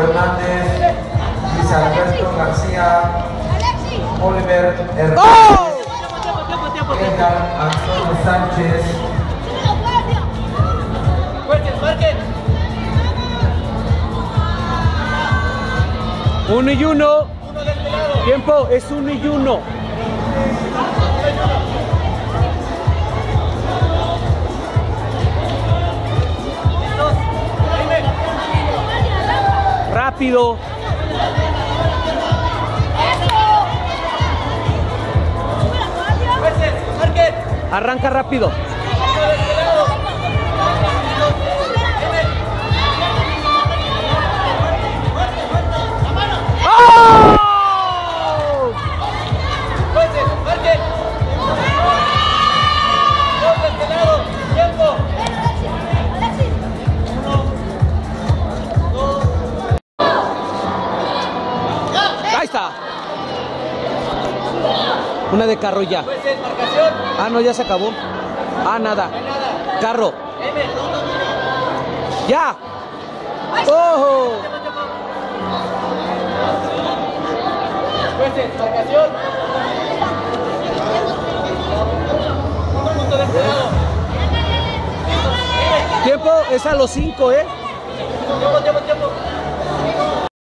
Hernández, Luis Alberto García, Oliver Hernández, Edgar Antonio Sánchez, Uno y uno. Tiempo, es uno y uno. Rápido. Arranca rápido. Una de carro ya. Ah, no, ya se acabó. Ah, nada. Carro. Ya. ¡Oh! Tiempo es a los 5, ¿eh?